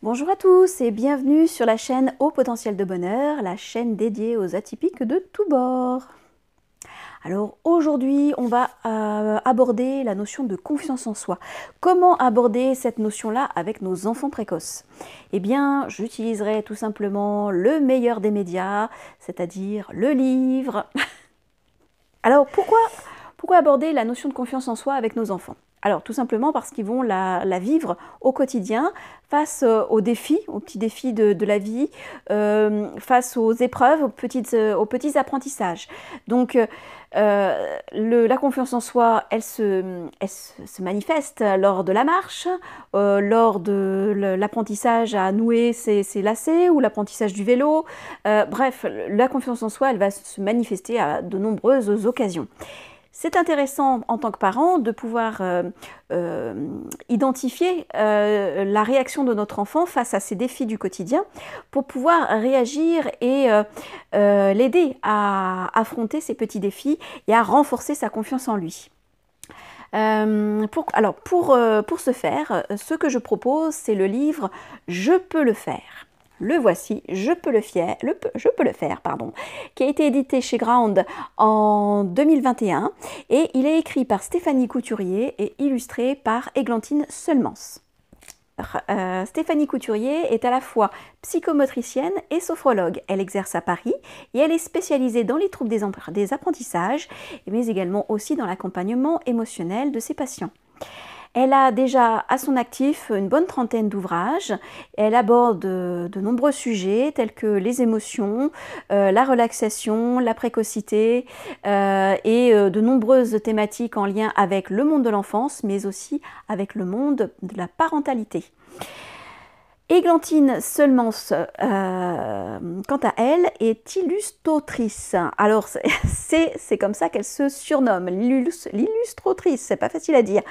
Bonjour à tous et bienvenue sur la chaîne Au potentiel de bonheur, la chaîne dédiée aux atypiques de tous bords. Alors aujourd'hui, on va euh, aborder la notion de confiance en soi. Comment aborder cette notion-là avec nos enfants précoces? Eh bien, j'utiliserai tout simplement le meilleur des médias, c'est-à-dire le livre. Alors pourquoi, pourquoi aborder la notion de confiance en soi avec nos enfants? Alors tout simplement parce qu'ils vont la, vivre au quotidien face euh, aux défis, aux petits défis de, la vie, euh, face aux épreuves, aux, euh, petits apprentissages. Donc la confiance en soi, elle se, manifeste lors de la marche, lors de l'apprentissage à nouer ses lacets ou l'apprentissage du vélo. bref, la confiance en soi, elle va se manifester à de nombreuses occasions. C'est intéressant en tant que parent de pouvoir euh, euh, identifier euh, la réaction de notre enfant face à ces défis du quotidien pour pouvoir réagir et l'aider à affronter ces petits défis et à renforcer sa confiance en lui. alors pour, pour ce faire, ce que je propose, c'est le livre Je peux le faire le voici, je peux le, faire, pardon, qui a été édité chez Ground en 2021 et il est écrit par Stéphanie Couturier et illustré par Églantine Seulemans. Euh, Stéphanie Couturier est à la fois psychomotricienne et sophrologue. Elle exerce à Paris et elle est spécialisée dans les troubles des apprentissages, mais également aussi dans l'accompagnement émotionnel de ses patients. Elle a déjà à son actif une bonne trentaine d'ouvrages. Elle aborde de, nombreux sujets tels que les émotions, euh, la relaxation, la précocité euh, et euh, de nombreuses thématiques en lien avec le monde de l'enfance, mais aussi avec le monde de la parentalité. Églantine seulement, euh, quant à elle, est illustratrice. Alors, c'est comme ça qu'elle se surnomme, l'illustratrice, c'est pas facile à dire,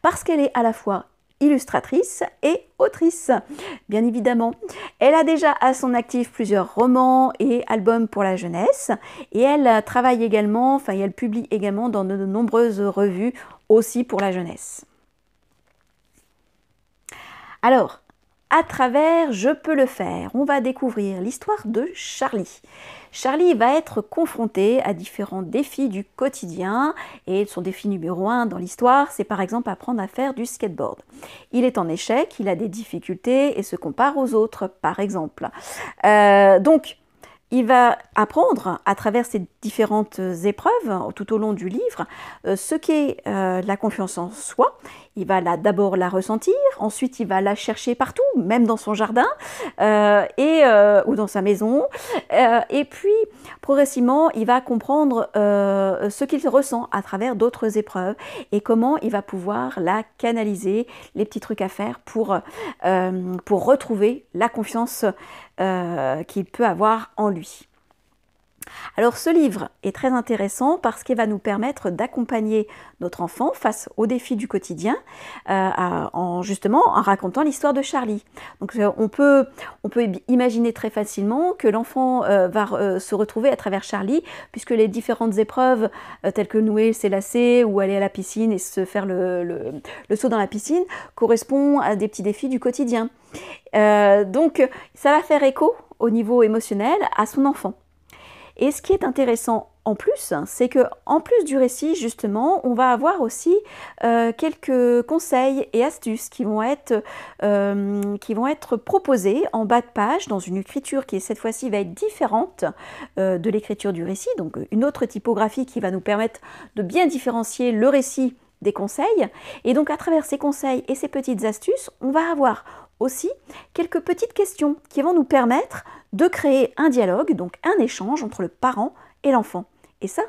parce qu'elle est à la fois illustratrice et autrice, bien évidemment. Elle a déjà à son actif plusieurs romans et albums pour la jeunesse, et elle travaille également, enfin, elle publie également dans de nombreuses revues aussi pour la jeunesse. Alors, à travers Je peux le faire, on va découvrir l'histoire de Charlie. Charlie va être confronté à différents défis du quotidien et son défi numéro un dans l'histoire, c'est par exemple apprendre à faire du skateboard. Il est en échec, il a des difficultés et se compare aux autres, par exemple. Euh, donc, il va apprendre à travers ces différentes épreuves tout au long du livre euh, ce qu'est euh, la confiance en soi. Il va d'abord la ressentir, ensuite il va la chercher partout, même dans son jardin euh, et, ou dans sa maison. et puis progressivement, il va comprendre ce qu'il ressent à travers d'autres épreuves et comment il va pouvoir la canaliser, les petits trucs à faire pour retrouver la confiance qu'il peut avoir en lui. Alors ce livre est très intéressant parce qu'il va nous permettre d'accompagner notre enfant face aux défis du quotidien euh, en justement en racontant l'histoire de Charlie. Donc euh, on, peut, imaginer très facilement que l'enfant euh, va se retrouver à travers Charlie puisque les différentes épreuves telles que nouer ses lacets ou aller à la piscine et se faire le, le, saut dans la piscine correspondent à des petits défis du quotidien. donc ça va faire écho au niveau émotionnel à son enfant. Et ce qui est intéressant en plus, c'est que en plus du récit, justement, on va avoir aussi euh, quelques conseils et astuces qui vont, être, euh, qui vont être proposés en bas de page dans une écriture qui cette fois-ci va être différente euh, de l'écriture du récit, donc une autre typographie qui va nous permettre de bien différencier le récit des conseils. Et donc à travers ces conseils et ces petites astuces, on va avoir aussi quelques petites questions qui vont nous permettre de créer un dialogue, donc un échange entre le parent et l'enfant. Et ça,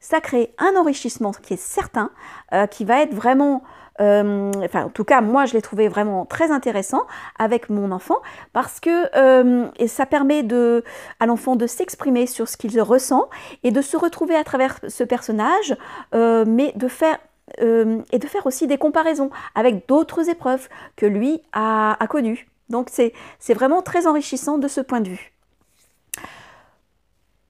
ça crée un enrichissement qui est certain, euh, qui va être vraiment, euh, enfin en tout cas moi je l'ai trouvé vraiment très intéressant avec mon enfant parce que euh, ça permet de, à l'enfant de s'exprimer sur ce qu'il ressent et de se retrouver à travers ce personnage, mais de faire et de faire aussi des comparaisons avec d'autres épreuves que lui a, a connues. Donc c'est vraiment très enrichissant de ce point de vue.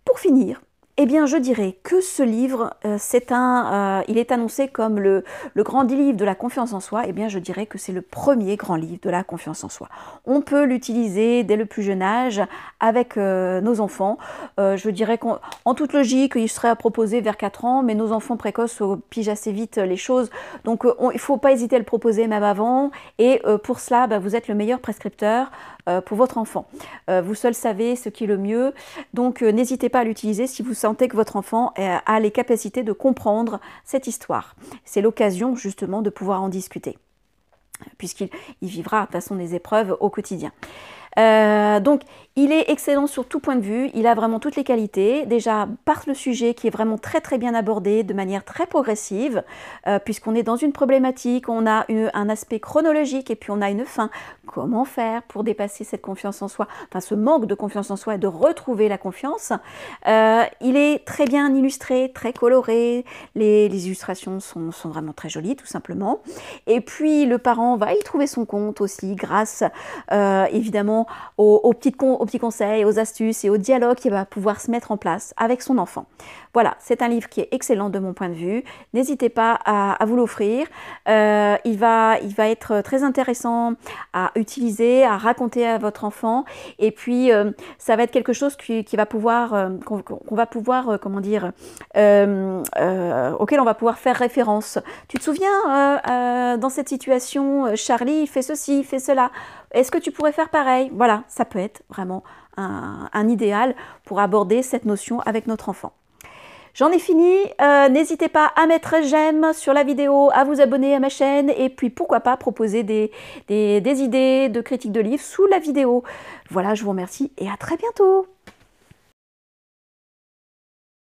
Pour finir, eh bien, je dirais que ce livre, euh, c'est un, euh, il est annoncé comme le, grand livre de la confiance en soi. Eh bien, je dirais que c'est le premier grand livre de la confiance en soi. On peut l'utiliser dès le plus jeune âge avec euh, nos enfants. je dirais qu'en toute logique, il serait à proposer vers 4 ans, mais nos enfants précoces pigent assez vite les choses. Donc, il ne faut pas hésiter à le proposer même avant. Et pour cela, bah, vous êtes le meilleur prescripteur pour votre enfant. vous seul savez ce qui est le mieux. Donc, n'hésitez pas à l'utiliser si vous sentez que votre enfant a les capacités de comprendre cette histoire. C'est l'occasion justement de pouvoir en discuter, puisqu'il vivra de façon des épreuves au quotidien. Euh, donc, il est excellent sur tout point de vue, il a vraiment toutes les qualités. Déjà, par le sujet qui est vraiment très très bien abordé de manière très progressive, euh, puisqu'on est dans une problématique, on a un aspect chronologique et puis on a une fin. Comment faire pour dépasser cette confiance en soi, enfin ce manque de confiance en soi et de retrouver la confiance? Euh, Il est très bien illustré, très coloré, les, illustrations sont, vraiment très jolies tout simplement. Et puis le parent va y trouver son compte aussi grâce évidemment aux, petits conseils, aux astuces et au dialogue qui va pouvoir se mettre en place avec son enfant. Voilà, c'est un livre qui est excellent de mon point de vue. N'hésitez pas à, vous l'offrir. Euh, il, va, il va être très intéressant à utiliser, à raconter à votre enfant. Et puis, euh, ça va être quelque chose qui, va pouvoir, euh, qu'on va pouvoir, comment dire, auquel on va pouvoir faire référence. Tu te souviens, dans cette situation, Charlie fait ceci, fait cela. Est-ce que tu pourrais faire pareil? Voilà, ça peut être vraiment un, idéal pour aborder cette notion avec notre enfant. J'en ai fini, euh, n'hésitez pas à mettre j'aime sur la vidéo, à vous abonner à ma chaîne et puis pourquoi pas proposer des, des idées de critiques de livres sous la vidéo. Voilà, je vous remercie et à très bientôt